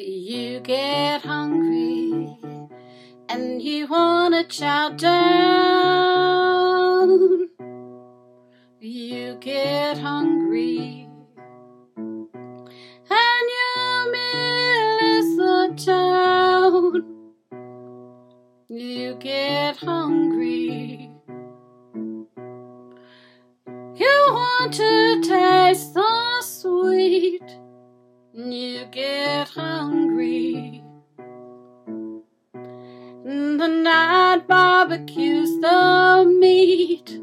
You get hungry and you wanna chow down. You get hungry and your meal is the town. You get hungry. You want to taste You get hungry. The night barbecues the meat.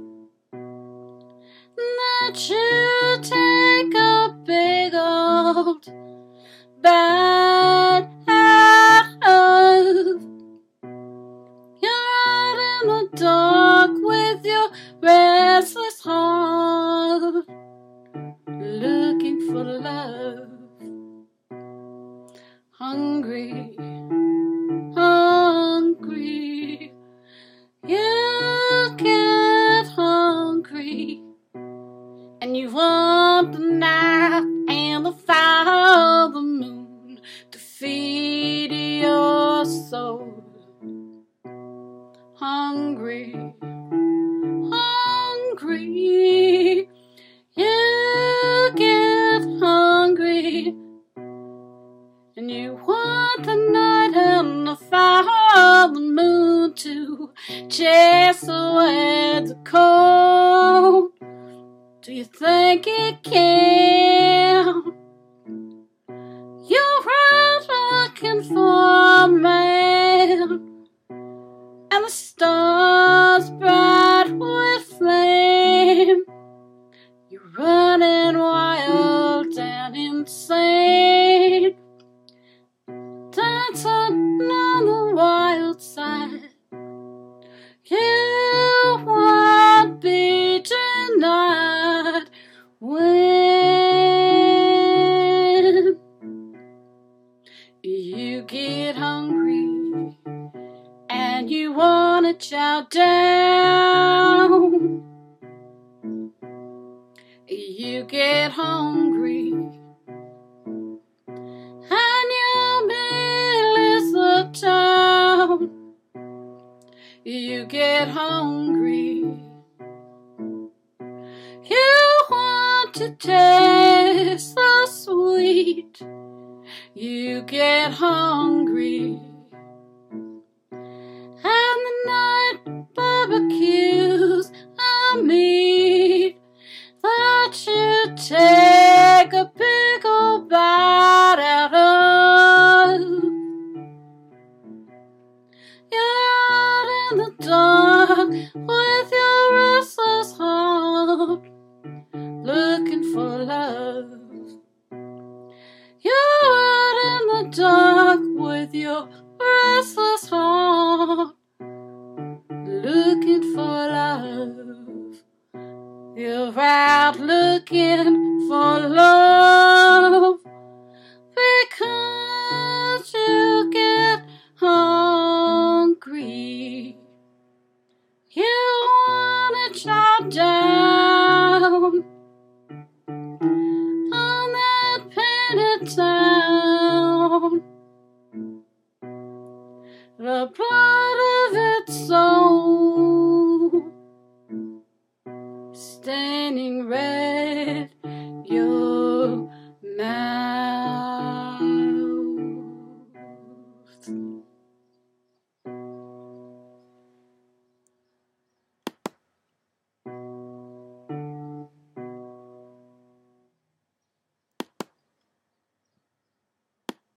You want the night and the fire of the moon to feed your soul. Hungry, hungry, you get hungry. And you want the night and the fire of the moon to chase away the cold. Do you think it can? You're out looking for a man, and the stars bright with flame. You're running wild and insane get hungry and you wanna chow down. You get hungry and your meal is the town. You get hungry. You want to taste the sweet. Get hungry. And the night barbecues a meat that you take a big old bite out of. You're out in the dark with your restless heart, looking for love. Dark with your restless heart, looking for love. You're out looking for love because you get hungry. You wanna chop down staining red